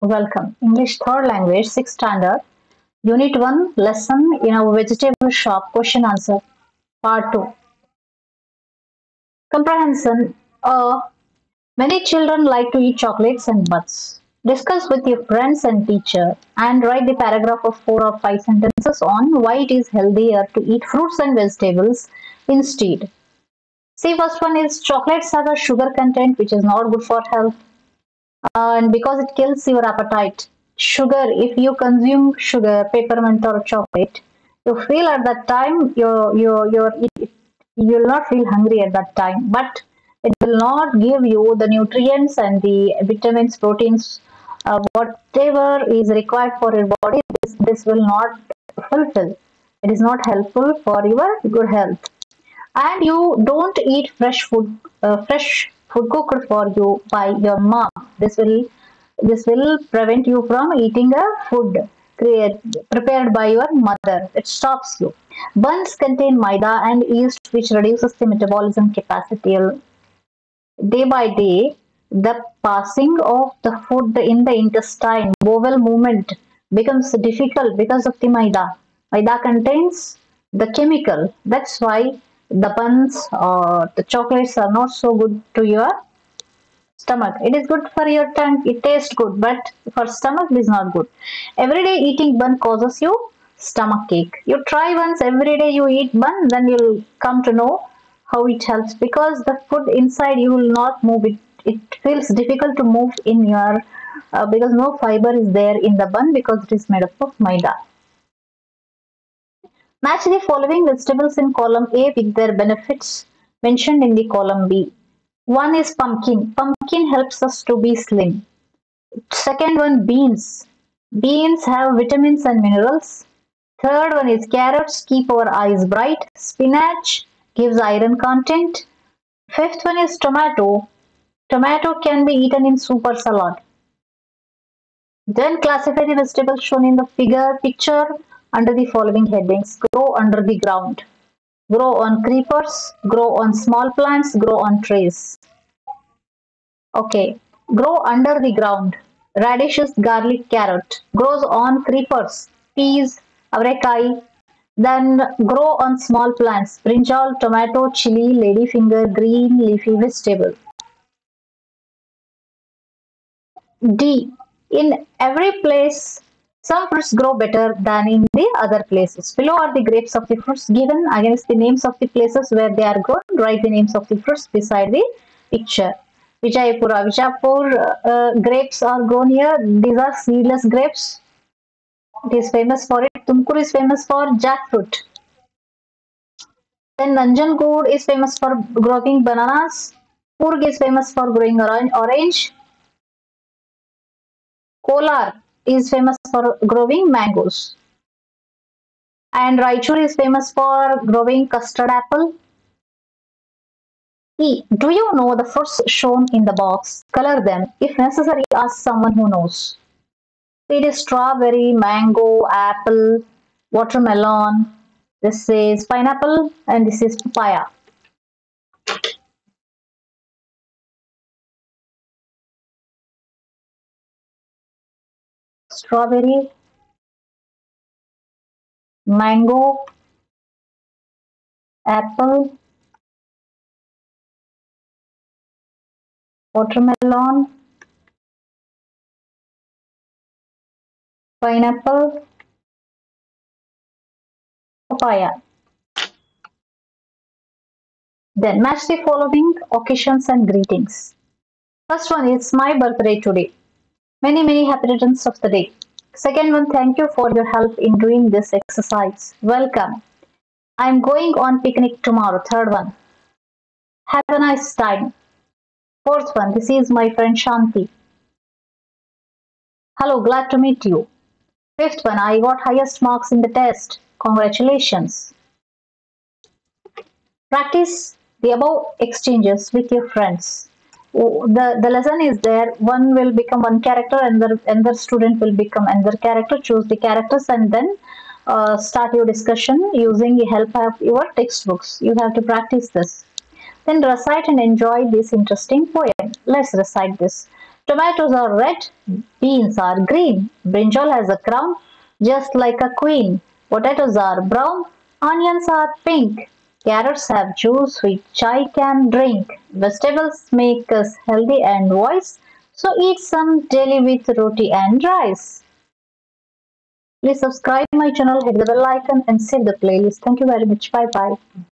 Welcome. English third language, sixth standard, unit one, lesson in a vegetable shop, question answer, part two. Comprehension. Uh, many children like to eat chocolates and buns. Discuss with your friends and teacher and write the paragraph of four or five sentences on why it is healthier to eat fruits and vegetables instead. See, first one is chocolates have a sugar content which is not good for health and because it kills your appetite. Sugar, if you consume sugar, peppermint or chocolate, you feel at that time you you you you will not feel hungry at that time, but it will not give you the nutrients and the vitamins, proteins, uh, whatever is required for your body. This this will not fulfill. It is not helpful for your good health. And you don't eat fresh food, uh, fresh food cooked for you by your mom. This will this will prevent you from eating a food create, prepared by your mother. It stops you. Buns contain maida and yeast which reduces the metabolism capacity. Day by day, the passing of the food in the intestine, bowel movement becomes difficult because of the maida. Maida contains the chemical. That's why the buns or the chocolates are not so good to your stomach. It is good for your tongue. It tastes good, but for stomach it is not good. Every day eating bun causes you stomach ache. You try once every day you eat bun, then you'll come to know how it helps because the food inside you will not move it. It feels difficult to move in your uh, because no fiber is there in the bun because it is made up of maida. Match the following vegetables in column A with their benefits mentioned in the column B. One is pumpkin. Pumpkin helps us to be slim. Second one, beans. Beans have vitamins and minerals. Third one is carrots, keep our eyes bright. Spinach gives iron content. Fifth one is tomato. Tomato can be eaten in soup or salad. Then classify the vegetables shown in the figure picture under the following headings. Grow under the ground. Grow on creepers. Grow on small plants. Grow on trees. Okay. Grow under the ground. Radishes, garlic, carrot. Grows on creepers. Peas, avrekai. Then grow on small plants. Brinjal, tomato, chili, ladyfinger, green leafy vegetable. D. In every place some fruits grow better than in the other places. Below are the grapes of the fruits given against the names of the places where they are grown. Write the names of the fruits beside the picture. Vijayapura. Vijayapur uh, grapes are grown here. These are seedless grapes. It is famous for it. Tumkur is famous for jackfruit. Then Nanjangud is famous for growing bananas. Coorg is famous for growing orange. Kolar is famous for growing mangoes. And Raichur is famous for growing custard apple. E. Do you know the fruits shown in the box? Color them. If necessary, ask someone who knows. It is strawberry, mango, apple, watermelon. This is pineapple and this is papaya. Strawberry, mango, apple, watermelon, pineapple, papaya. Then match the following occasions and greetings. First one is my birthday today. Many, many happy returns of the day. Second one, thank you for your help in doing this exercise. Welcome. I'm going on picnic tomorrow. Third one. Have a nice time. Fourth one, this is my friend Shanti. Hello, glad to meet you. Fifth one, I got highest marks in the test. Congratulations. Practice the above exchanges with your friends the, the lesson is there one will become one character and the another student will become another character choose the characters and then uh, start your discussion using the help of your textbooks you have to practice this then recite and enjoy this interesting poem let's recite this Tomatoes are red, beans are green. Brinjal has a crown, just like a queen. Potatoes are brown, onions are pink. Carrots have juice which I can drink. Vegetables make us healthy and wise, so eat some daily with roti and rice. Please subscribe my channel, hit the bell icon and save the playlist. Thank you very much. Bye bye.